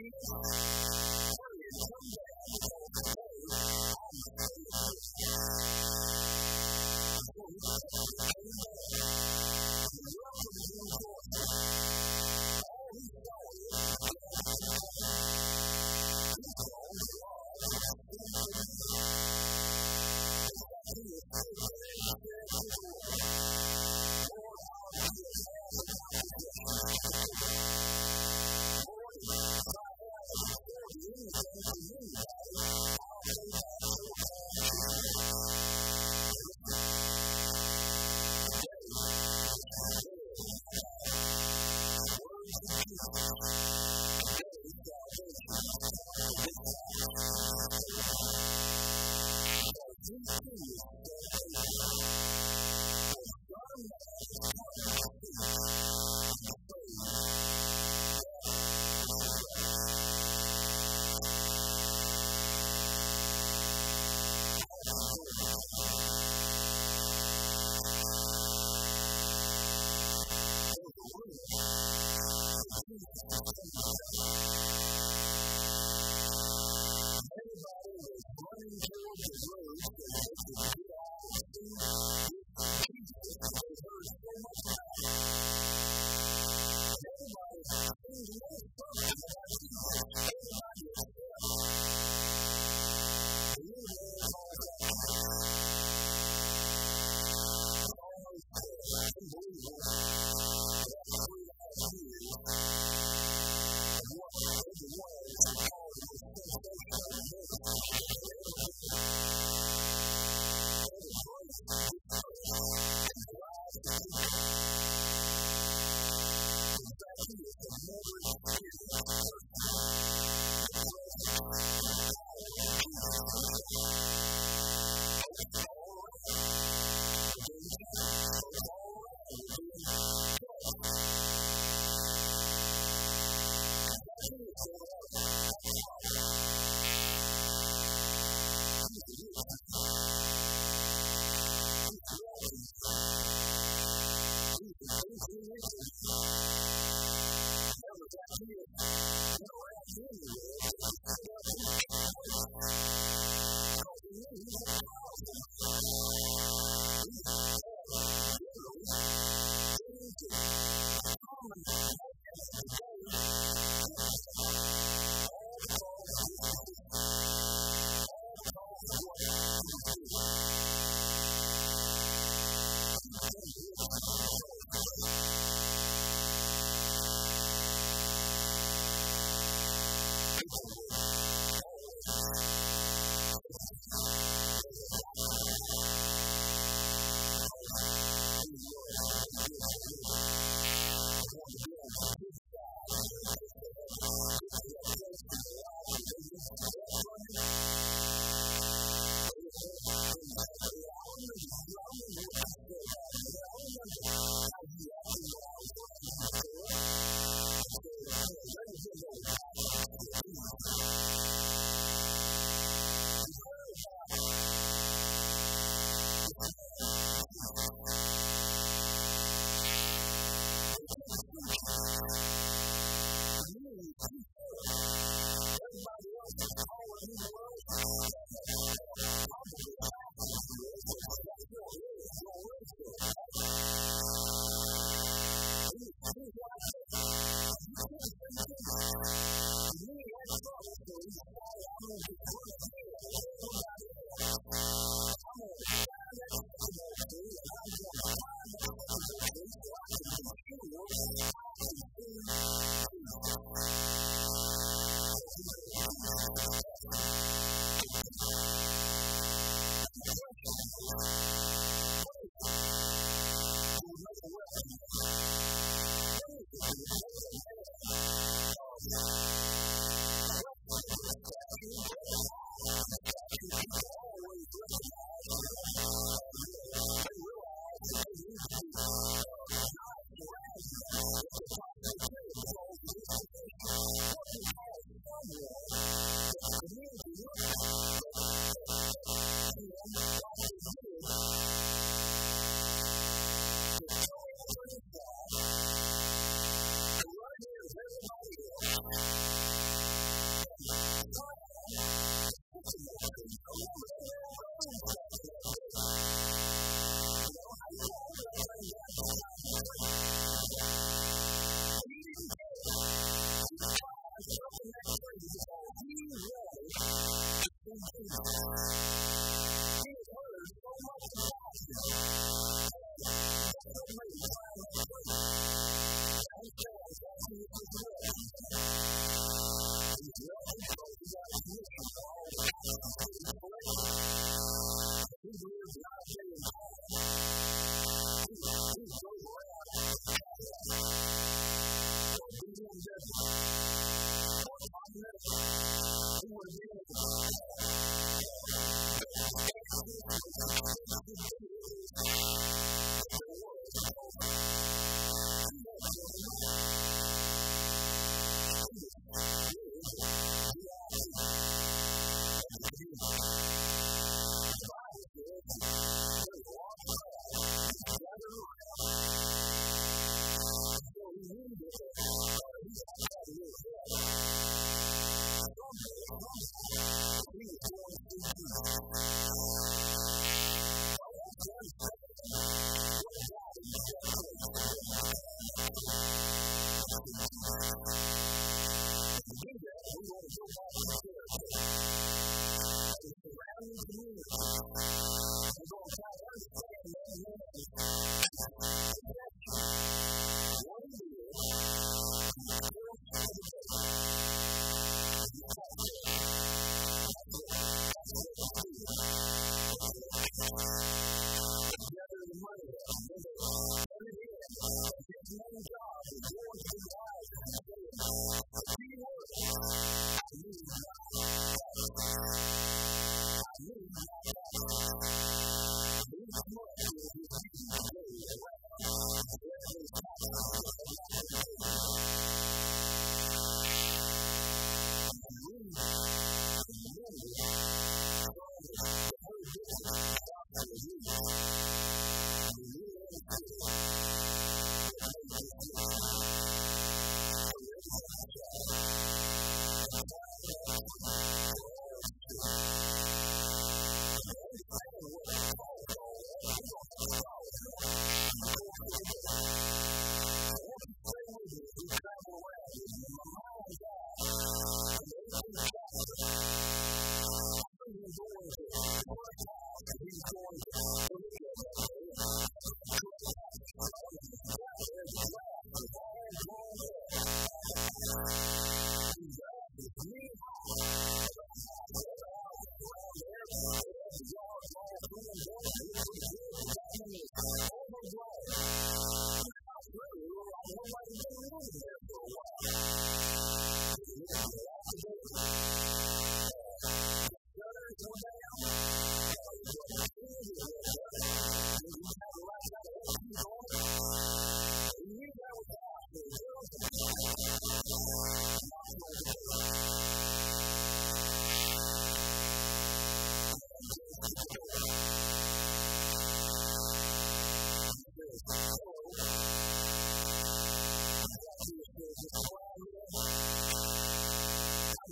You you power in your life. Oh, Thank you.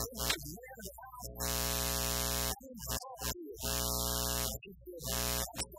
Thank you.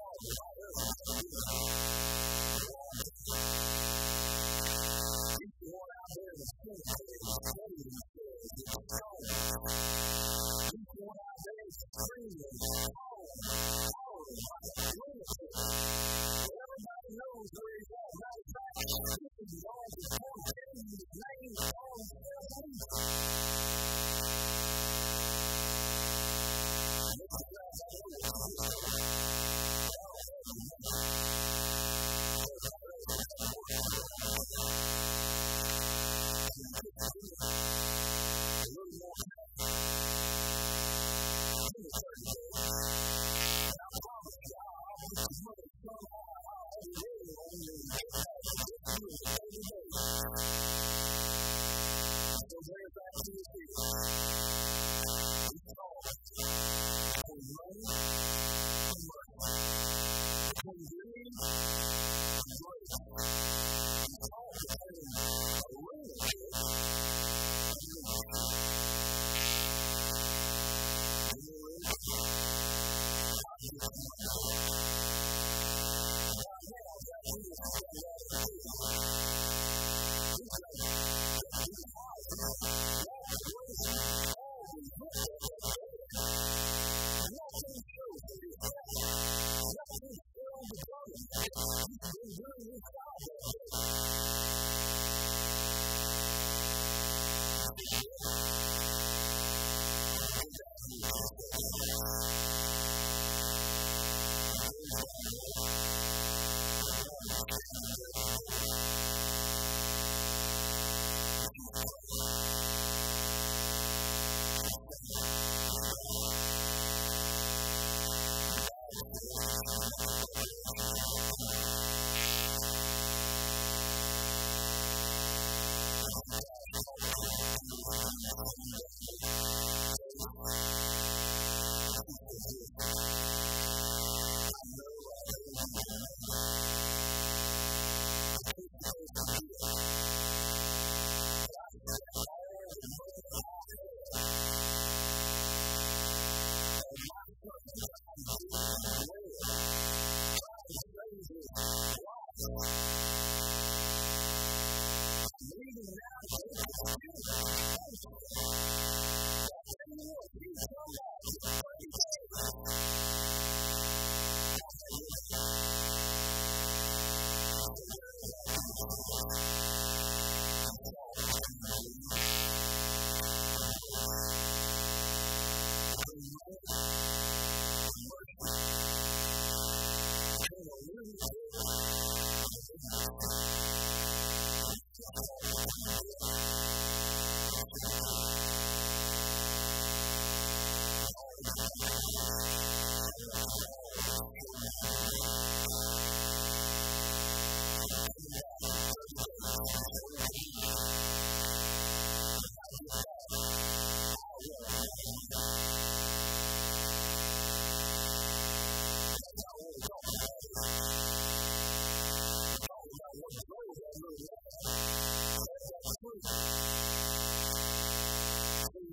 I'm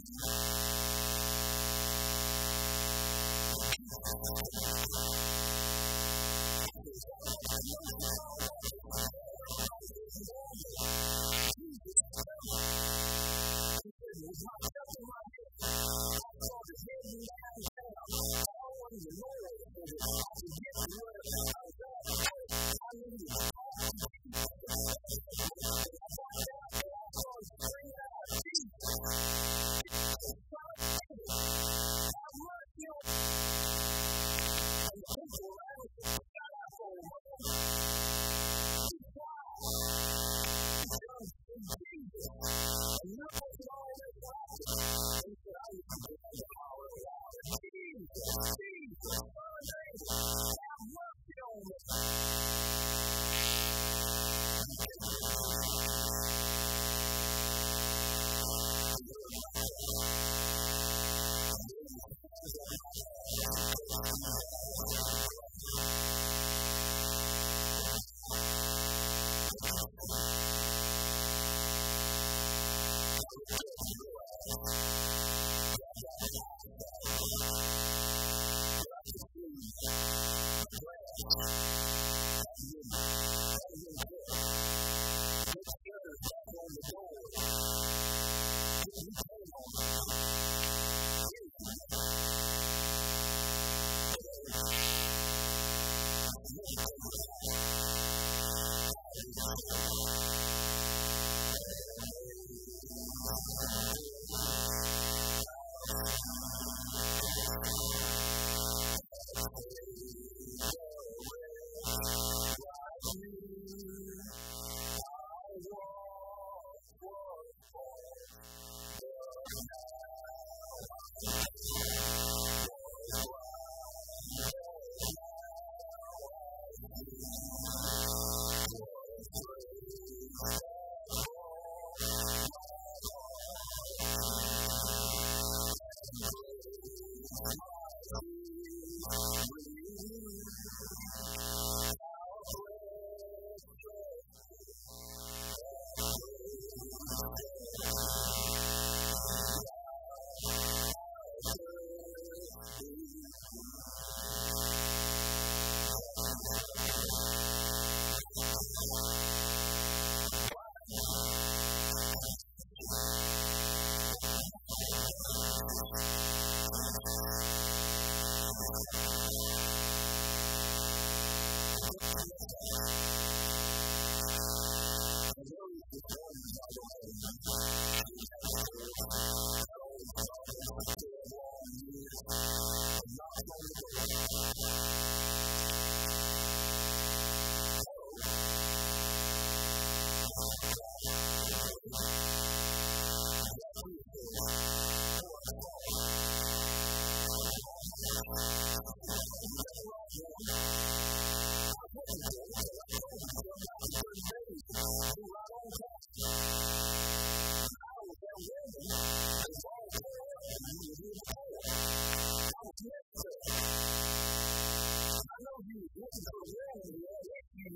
Thank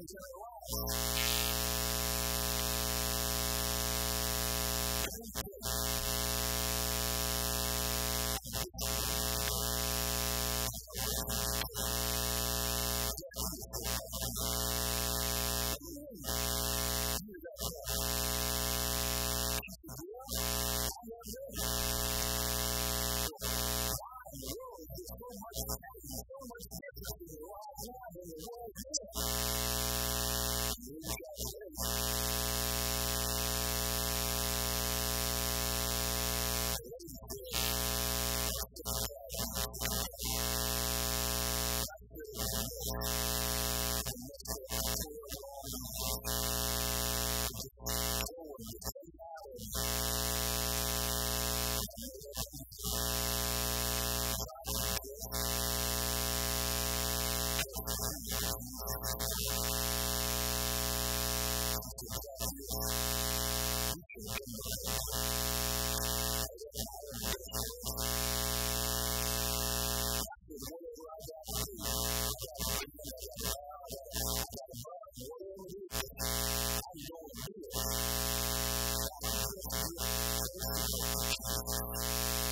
I'm I don't do it.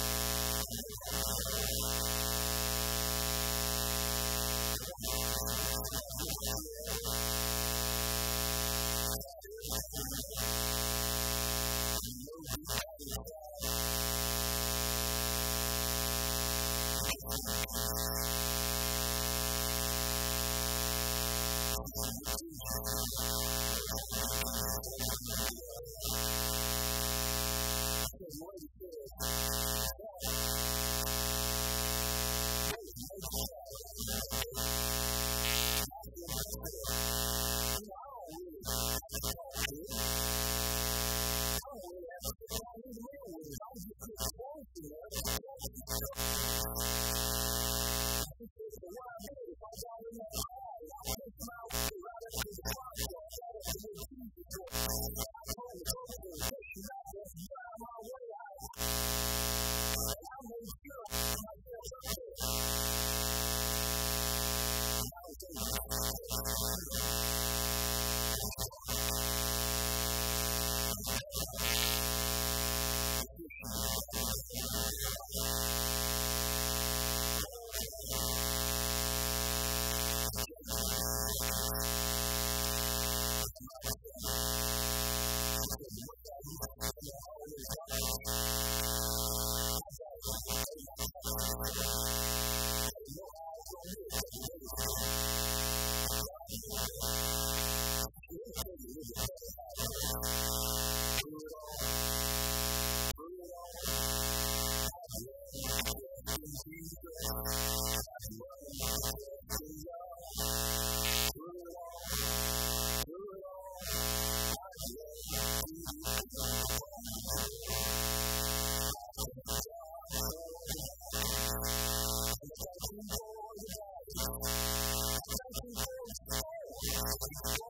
you relationship.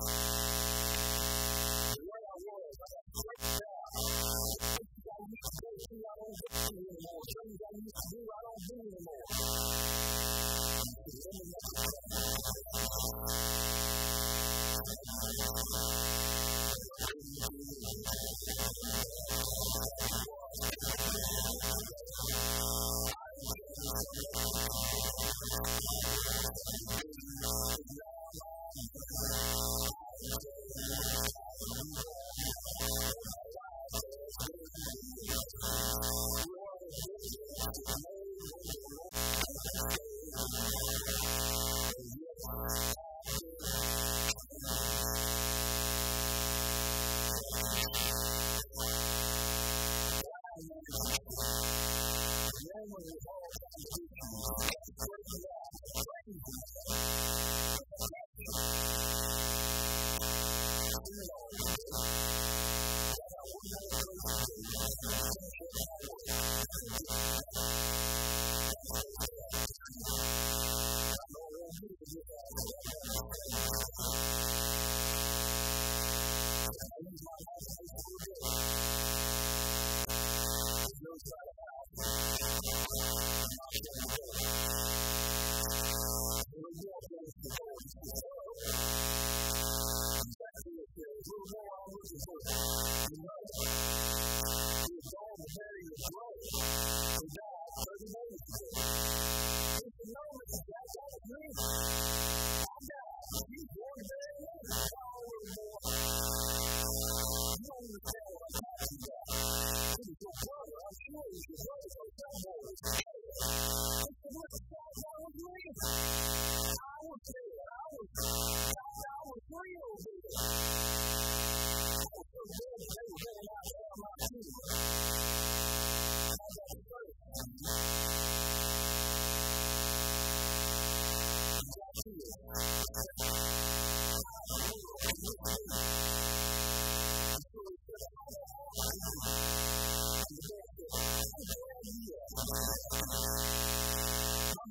you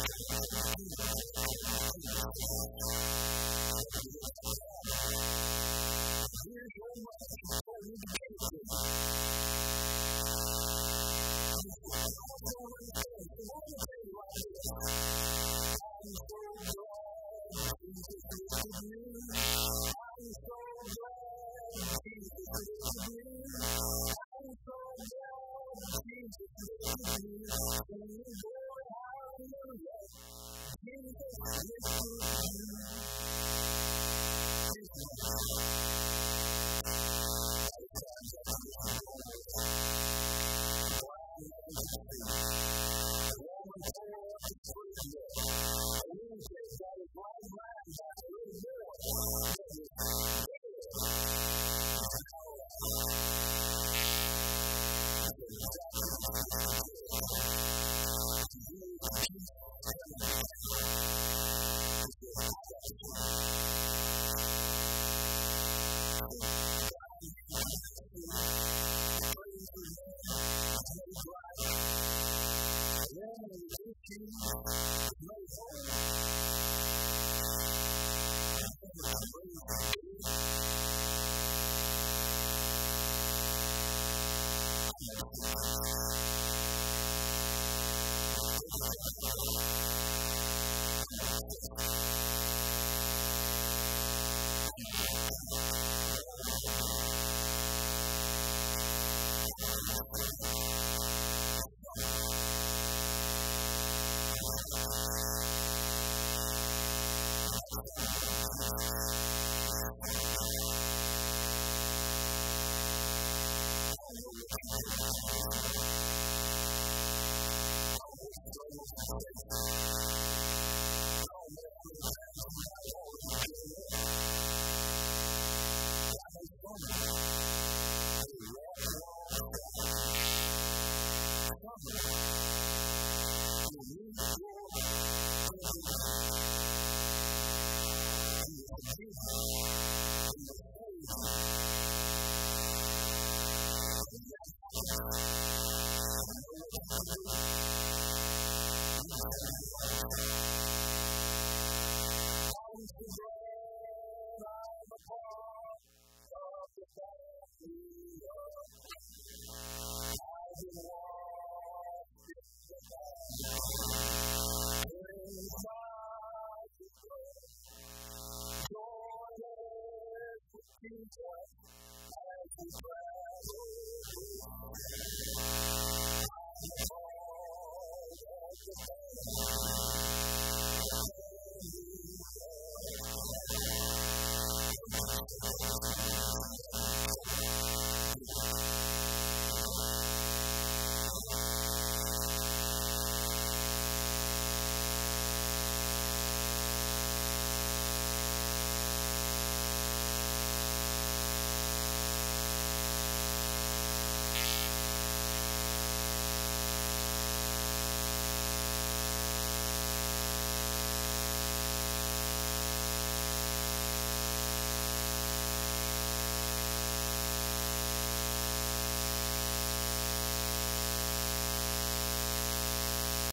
has all these issues in